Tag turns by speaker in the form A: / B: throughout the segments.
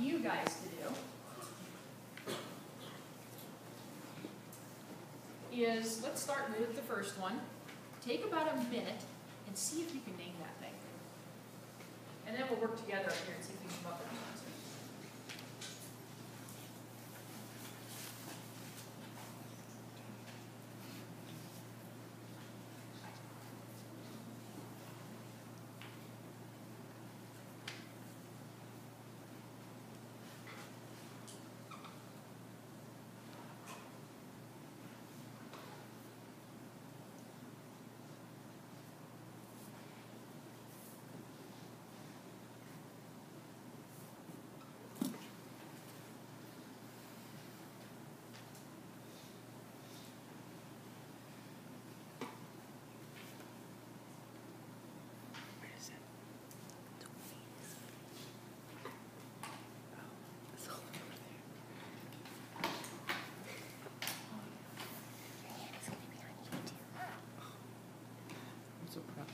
A: you guys to do is, let's start with the first one. Take about a minute and see if you can name that thing. And then we'll work together up here and see if we can come up with an answer.
B: I'm so proud.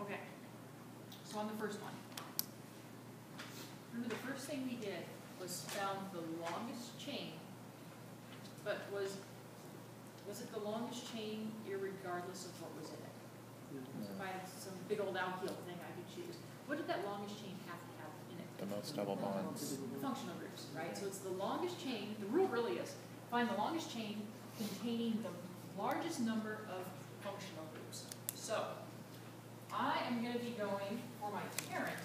A: Okay, so on the first one. Remember the first thing we did was found the longest chain, but was, was it the longest chain irregardless of what was in it? So if I had some big old alkyl thing I could choose, what did that longest chain have to have in it?
C: The most double bonds.
A: The functional groups, right? So it's the longest chain, the rule really is, find the longest chain containing the largest number of functional groups. So, I am gonna be going for my parent.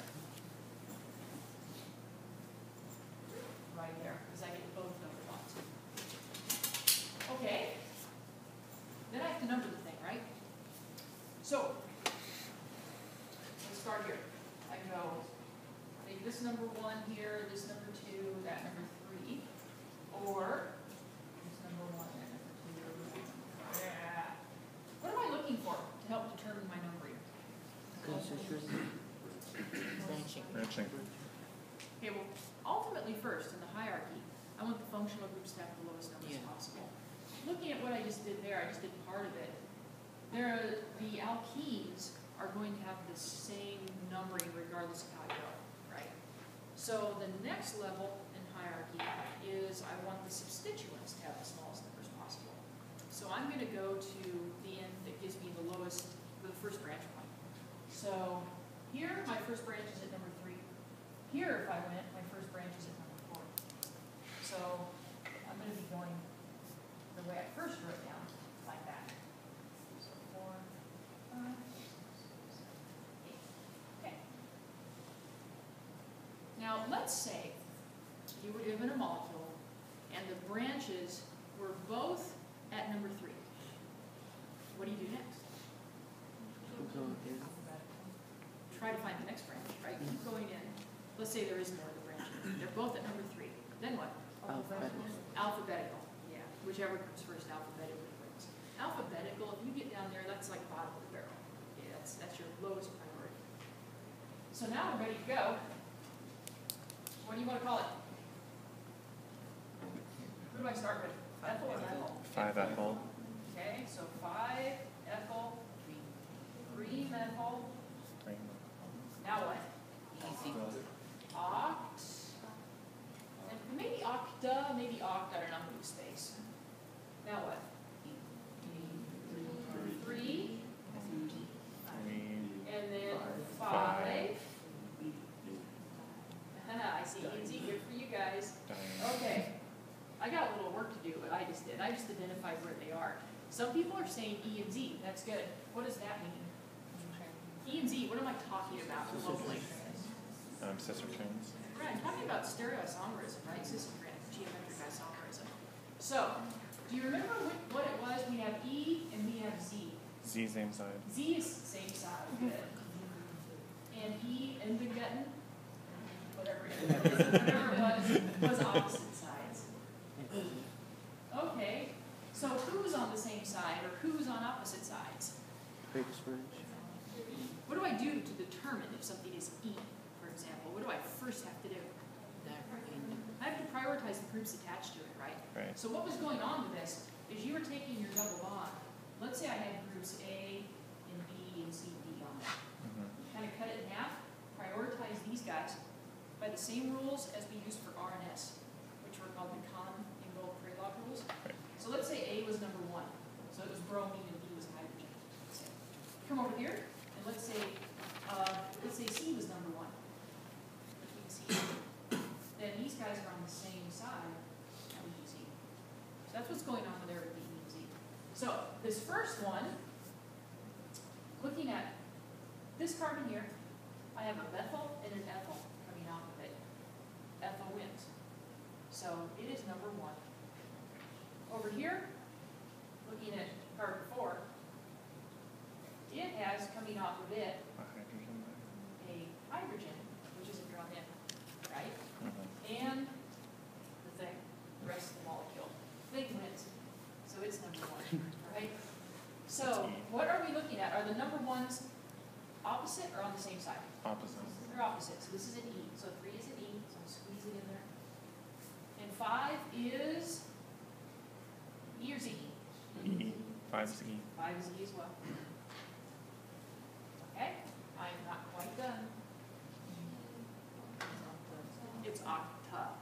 A: Right there, because I get both number bonds. Okay. Then I have to number the thing, right? So, let's start here. I go, take this number one here, this number two, that number three, or this number one, that number two. Yeah. What am I looking for to help determine my numbering?
B: Branching.
C: Branching.
A: Okay, well, ultimately first, in the hierarchy, I want the functional groups to have the lowest numbers
B: Yeah.
A: possible. Looking at what I just did there, I just did part of it. There, are- the alkenes are going to have the same numbering regardless of how you go, right? So the next level in hierarchy is I want the substituents to have the smallest numbers possible. So I'm gonna go to the end that gives me the lowest, the first branch point. So here, my first branch is at number three. Here, if I went, my first branch is at number four. So I'm gonna be going the way I first wrote down, like that. So four, five, six, seven, eight. Okay. Now, let's say you were given a molecule and the branches were both at number three. What do you do next? Try to find the next branch, right? Keep going in. Let's say there is no other branch. They're both at number three. Then what?
B: Alphabetical.
A: Alphabetical, yeah, whichever comes first alphabetically wins. Alphabetical, if you get down there, that's like bottom of the barrel. Yeah, that's, that's your lowest priority. So now we're ready to go. What do you wanna call it? Who do I start with? Ethyl or methyl?
C: Five ethyl.
A: Okay, so five ethyl, three methyl, now what?
B: Easy.
A: Oct, and maybe octa, maybe oct, I don't know, move space. Now what? Three, and then
C: Five.
A: five. I see, easy, good for you guys. Okay, I got a little work to do, but I just did, I just identified where they are. Some people are saying E and Z, that's good. What does that mean? E and Z, what am I talking about locally?
C: Um, cis-trans.
A: Right, I'm talking about stereoisomerism, right, systematic geometric isomerism. So, do you remember what, what it was? We have E and we have Z.
C: Z same side.
A: Z is the same side, good. And E, Entgegen, whatever it was, whatever it was, was opposite sides. Okay, so who's on the same side or who's on opposite sides?
B: Greatest range.
A: What do I do to determine if something is E, for example? What do I first have to do? I have to prioritize the groups attached to it, right?
C: Right.
A: So what was going on with this is you were taking your double bond. Let's say I had groups A and B and C, D on there.
C: Mhm.
A: Kind of cut it in half, prioritize these guys by the same rules as we used for R and S, which were called the Cahn-Ingold-Prelog rules.
C: Right.
A: So let's say A was number one, so it was bromine and B was hydrogen. let's say. Come over here, and let's say, uh, let's say C was number one. Between C and D. Then these guys are on the same side, that would be Z. So that's what's going on there with the E and Z. So this first one, looking at this carbon here, I have a methyl and an ethyl coming off of it. Ethyl wins. So it is number one. Over here, looking at carbon four, it has coming off of it
C: A hydrogen there.
A: a hydrogen, which isn't drawn in, right?
C: Mhm.
A: And the thing, the rest of the molecule. Thing wins, so it's number one, right? So what are we looking at? Are the number ones opposite or on the same side?
C: Opposite.
A: They're opposite, so this is an E, so three is an E, so I'm squeezing in there. And five is E or Z?
C: E. Five is key
A: Five is E as well. Okay, I am not quite done. It's octa,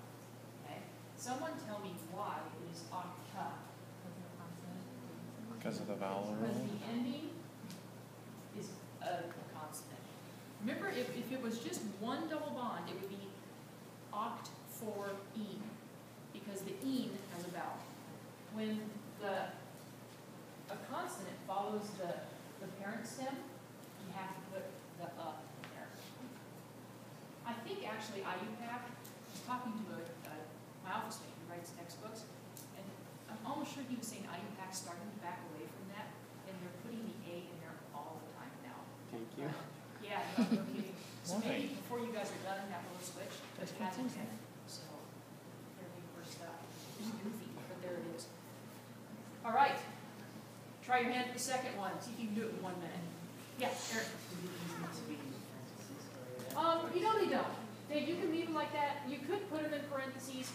A: okay? Someone tell me why it is octa.
C: Because of the vowel rule.
A: Because the ending is a consonant. Remember, if, if it was just one double bond, it would be oct for ene, because the ene has a vowel. When the, a consonant follows the, the parent stem, you have to put the up in there. I think actually IUPAC, I was talking to a, a, my office mate who writes textbooks, and I'm almost sure he was saying IUPAC's starting to back away from that, and they're putting the A in there all the time now.
B: Thank you.
A: Yeah, no, no kidding. So
C: Why?
A: maybe before you guys are done, have a little switch.
B: That's
A: It hasn't
B: confusing.
A: been, So, they're being for stuff. It's goofy, but there it is. All right. Try your hand at the second one, see if you can do it in one minute. Yeah, Eric. Um, you know they don't. Dave, you can leave them like that. You could put them in parentheses.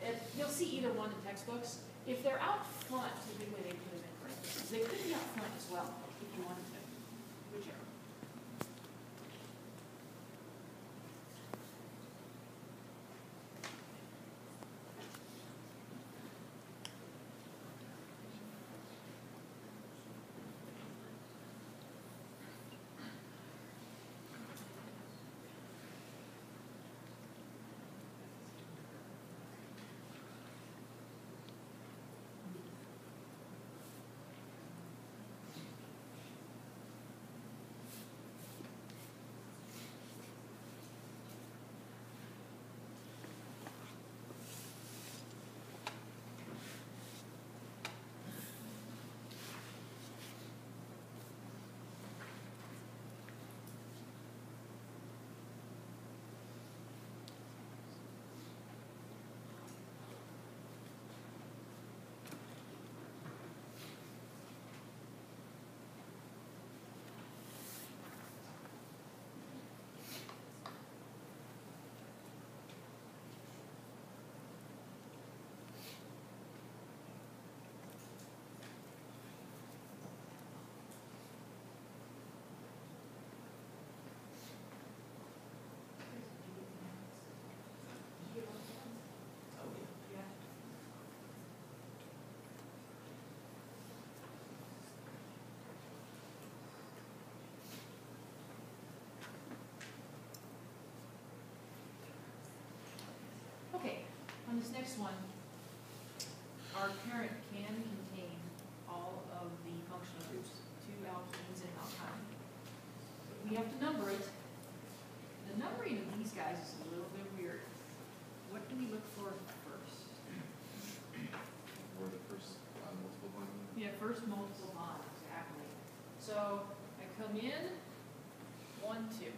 A: If, you'll see either one in textbooks. If they're out front, typically they put them in parentheses. They could be out front as well, if you wanted to. Whichever. Okay, on this next one, our parent can contain all of the functional groups, two alkenes and alkyne. We have to number it. The numbering of these guys is a little bit weird. What do we look for first?
D: Or the first uh, multiple one.
A: Yeah, first multiple bond, exactly. So I come in, one, two,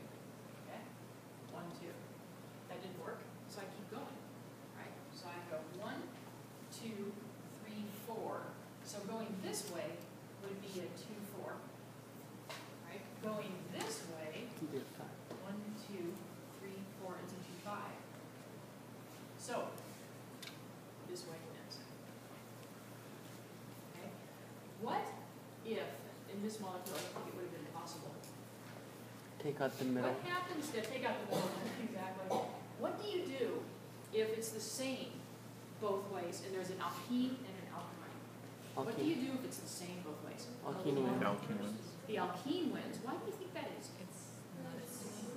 A: this way would be a two, four. Right, going this way, one, two, three, four, it's a two, five. So, this way next. Okay, what if, in this molecule, I think it would have been possible.
B: Take out the middle.
A: What happens to take out the middle? exactly. What do you do if it's the same both ways and there's an alkene and what do you do if it's the same both ways?
B: Alkene wins.
C: Alkene wins.
A: The alkene wins, why do you think that is?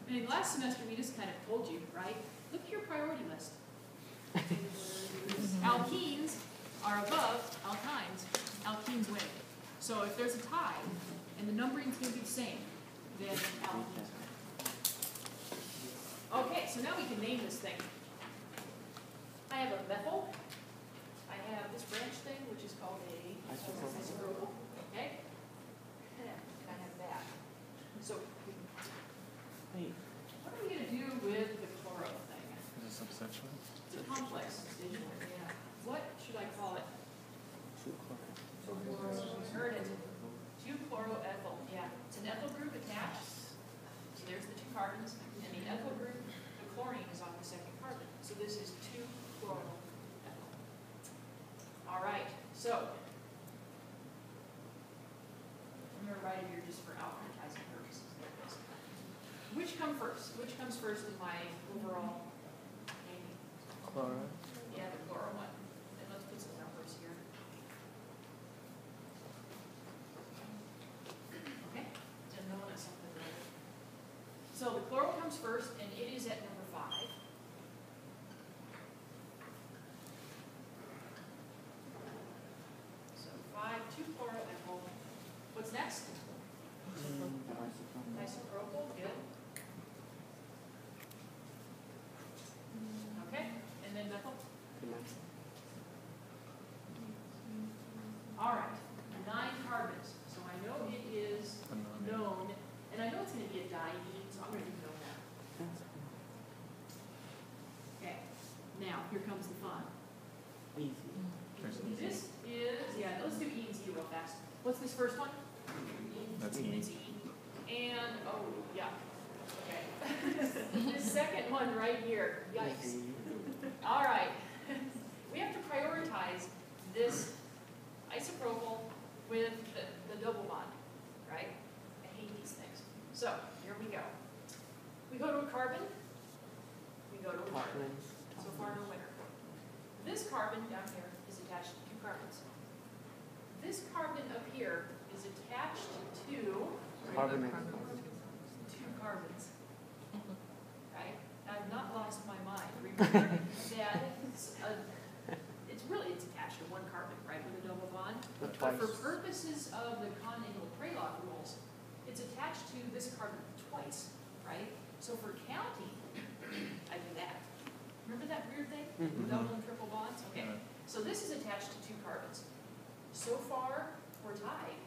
A: I mean, last semester, we just kind of told you, right? Look at your priority list. Alkenes are above alkynes, alkenes win. So if there's a tie, and the numbering's gonna be the same, then alkenes win. Okay, so now we can name this thing. I have a methyl, I have this branch thing, which is called a
B: Isopropyl.
A: Uh, isopropyl, okay? And I have that. So what are we gonna do with the chloro thing?
C: Is it substantial?
A: It's a complex constituent, yeah. What should I call it?
B: two chloride.
A: Heard it. Two chloroethyl, yeah. It's an ethyl group attached. So there's the two carbons, and the ethyl group, the chlorine is on the second carbon. So this is two chloroethyl. All right, so. I'm gonna write it here just for alphabetizing purposes. There it is. Which come first? Which comes first in my overall naming?
B: Chloride.
A: Yeah, the chloro one. And let's put some numbers here. Okay, and no one has something there. So the chloro comes first, and it is at number five. So five, two chloroethyl. What's next?
B: Mm, isopropyl.
A: Isopropyl, good. Okay, and then methyl?
B: Good night.
A: All right, nine carbons, so I know it is
C: A non-
A: known, and I know it's gonna be a diene, so I'm gonna do know that.
B: That's
A: Okay, now, here comes the fun.
B: easy.
A: This is, yeah, let's do E and Z real fast. What's this first one?
C: That's E.
A: It's. And, oh, yeah, okay. This second one right here, yikes. All right, we have to prioritize this isopropyl with the, the double bond, right? I hate these things. So, here we go. We go to a carbon, we go to a
B: Top
A: carbon.
B: wins.
A: So far, no winner. This carbon down here is attached to two carbons. This carbon up here is attached to
B: Carbon.
A: two carbons. Right? I've not lost my mind. Remember that it's, a- it's really, it's attached to one carbon, right, with a double bond?
B: But
A: But for purposes of the continental Prelog rules, it's attached to this carbon twice, right? So for counting, I do that. Remember that weird thing?
B: Mhm.
A: Double and triple bonds? Okay. So this is attached to two carbons. So far, we're tied.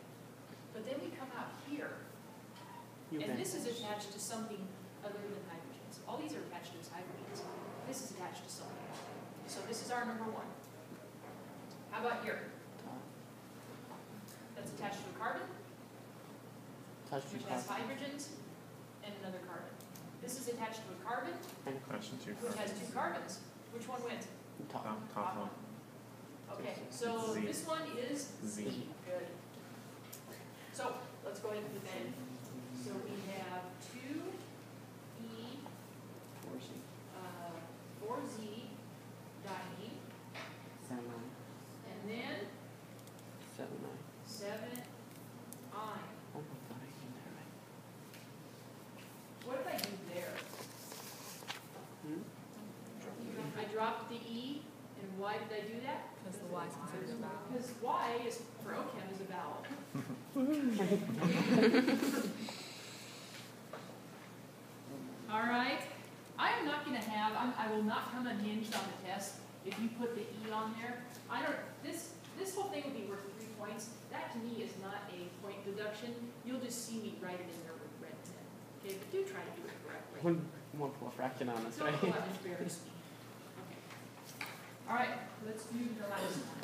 A: But then we come out here,
B: You
A: and
B: win.
A: this is attached to something other than hydrogens. All these are attached to as hydrogens. This is attached to something. So this is our number one. How about here? That's attached to a carbon,
B: Touch two
A: which has
B: carbon.
A: hydrogens, and another carbon. This is attached to a carbon,
B: And
C: Question two.
A: which has two carbons. Which one wins?
B: top.
C: Top, top one.
A: Okay, so
C: Z.
A: this one is
C: Z.
A: Good. So, let's go ahead and put that in. So we have two E,
B: Four Z.
A: uh, four Z diene,
B: Seven nine.
A: and then
B: Seven nine.
A: seven I.
B: Oh my god, I can do it.
A: What did I do there?
B: Hmm?
A: I dropped the E, and why did I do that?
E: Because the Y is considered a vowel.
A: Because Y is, for OChem, is a vowel. All right, I am not gonna have, I'm, I will not come unhinged on the test if you put the E on there. I don't, this, this whole thing would be worth three points. That to me is not a point deduction. You'll just see me write it in there with red pen. Okay, but do try to do it correctly.
B: One, one full fraction on us,
A: Don't
B: right?
A: out and embarrass me. Okay. All right, let's do the last one.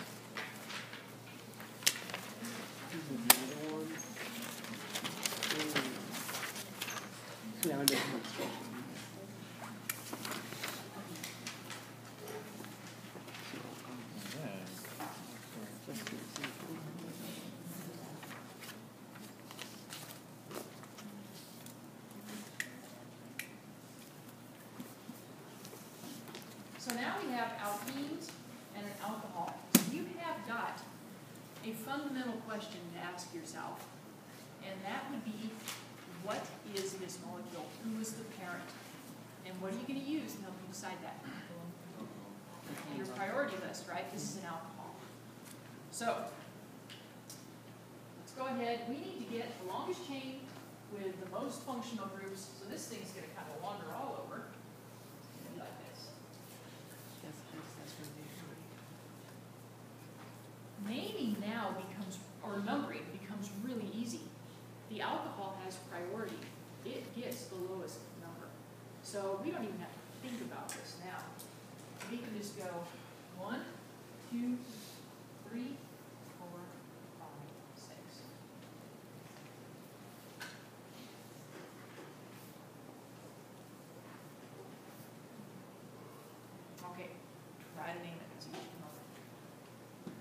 B: This is the other one. Mm. So now we're doing demonstration.
C: Yeah.
B: Just do the same thing.
A: So now we have alkenes and an alcohol. You have got a fundamental question to ask yourself, and that would be, what is this molecule? Who is the parent? And what are you gonna use to help you decide that? Your priority list, right? This is an alcohol. So, let's go ahead, we need to get the longest chain with the most functional groups, so this thing's gonna kind of wander all over. It's gonna be like this.
B: That's, that's, that's where they.
A: Naming now becomes, or numbering becomes really easy. The alcohol has priority. It gets the lowest number. So we don't even have to think about this now. We can just go one, two, three, four, five, six. Okay, try to name it, see what you come up with.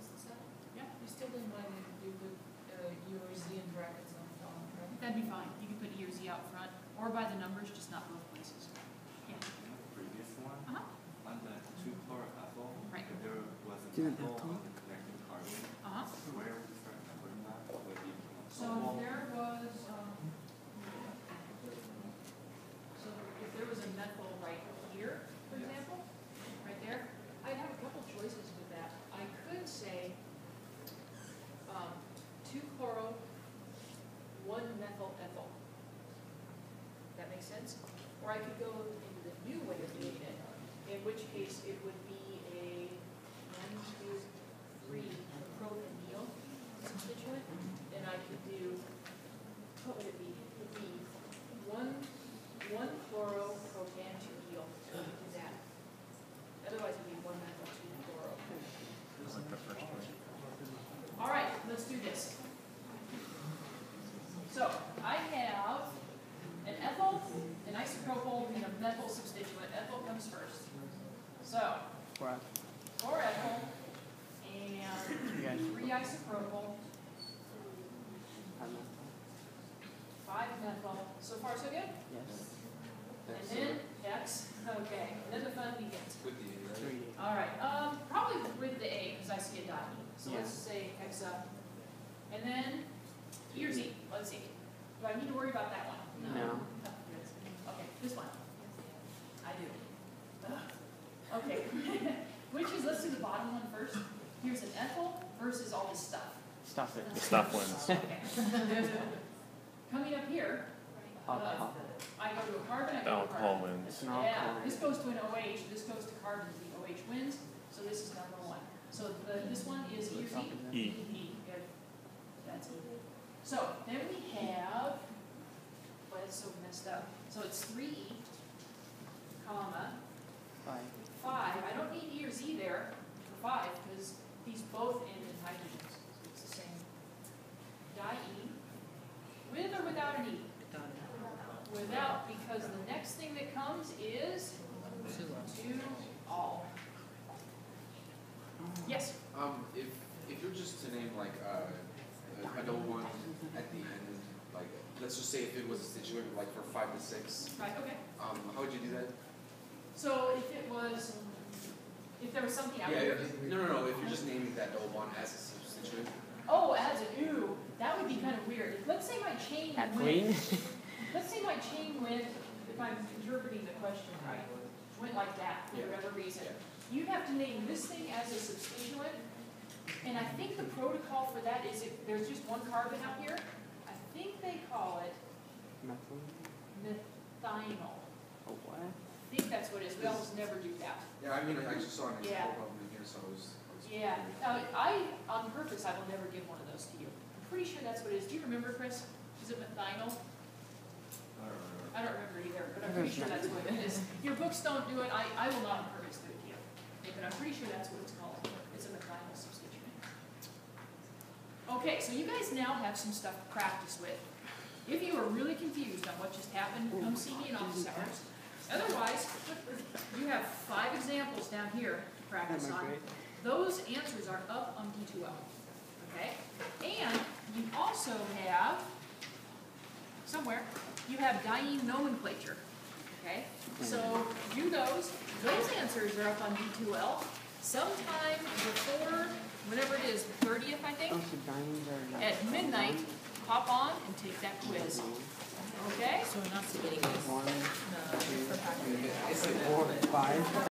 E: Is this it?
A: Yeah,
E: You still didn't want to do the, uh, yours, the in brackets on the bottom, right?
A: that'd be fine. You can put E or Z out front, or by the numbers, just not both places. Yeah,
F: previous one,
A: uh-huh,
F: on the two chloroethyl,
A: Right.
F: there was a
B: Didn't
F: methyl
B: that
F: on the connecting carbon,
A: uh-huh.
F: where would you start numbering that? Would it be
A: So there was, um, so if there was a methyl right here, for example, right there, I'd have a couple choices with that. I could say, um, two chloro, one methyl ethyl. That makes sense? Or I could go into the new way of doing it, in which case it would be a one, two, three propanil constituent. And I could do, what would it be? It would be one, one chloro propan two eel. So we could do that. Otherwise it'd be one methyl two chloro.
C: I like the first one.
A: All right, let's do this. So I have an ethyl, an isopropyl, and a methyl substituent. Ethyl comes first. So
B: Right.
A: four ethyl and
B: You guys,
A: three isopropyl,
B: I don't know.
A: five methyl. So far, so good?
B: Yes.
A: And then X, okay, and then the fun begins.
D: With the, A, right?
B: Three.
A: All right, um, probably with the A, because I see a dot. So let's
B: Yeah.
A: say hexa. And then E or Z, let's see. Do I need to worry about that one?
B: No.
A: Okay, this one. I do. Ugh. Okay, which is, let's do the bottom one first. Here's an ethyl versus all this stuff.
B: Stop it.
C: Stuff wins.
A: Okay. Coming up here,
B: Alcohol.
A: I go to a carbon, I go to a
C: Alcohol
A: carbon.
C: wins.
B: It's an
A: Yeah,
B: alcohol.
A: this goes to an OH, this goes to carbon, the OH wins, so this is number one. So the, this one is E or Z?
C: E.
A: E, good. That's E. So then we have, well, it's so messed up. So it's three E, comma,
B: Five.
A: five, I don't need E or Z there for five, because these both end in hydrogens, so it's the same. Di-E, with or without an E? Without, because the next thing that comes is two all. Yes,
D: Um, if, if you're just to name like, uh, a- a double one at the end, like, let's just say if it was a situation like for five to six,
A: right, okay.
D: um, how would you do that?
A: So if it was, if there was something out
D: Yeah,
A: there.
D: if- no, no, no, if you're just naming that double one as a substituent,
A: Oh, as a ooh, that would be kind of weird. Let's say my chain
B: At
A: went,
B: green?
A: let's say my chain went, if I'm interpreting the question right, went like that for
D: Yeah.
A: whatever reason. Yeah. You'd have to name this thing as a substituent, and I think the protocol for that is if there's just one carbon out here, I think they call
B: it
A: Methynyl.
B: Oh, what?
A: I think that's what it is, we almost never do that.
D: Yeah, I mean, I just saw an
A: Yeah.
D: example of it in here, so I was. I was
A: Yeah,
D: curious.
A: uh, I, on purpose, I will never give one of those to you. I'm pretty sure that's what it is. Do you remember, Chris? Is it methynyl?
F: I don't remember.
A: I don't remember either, but I'm pretty sure that's what it is. Your books don't do it, I, I will not on purpose do it to you. But I'm pretty sure that's what it's called. It's a methynyl substituent. Okay, so you guys now have some stuff to practice with. If you are really confused on what just happened, come see me in office hours. Otherwise, you have five examples down here to practice on. Those answers are up on D two L, okay? And you also have, somewhere, you have diene nomenclature, okay? So do those, those answers are up on D two L sometime before, whenever it is, thirtieth, I think,
B: so diamonds are.
A: at midnight, hop on and take that quiz, okay?
E: So we're not submitting this,
B: One,
E: no,
B: four, five.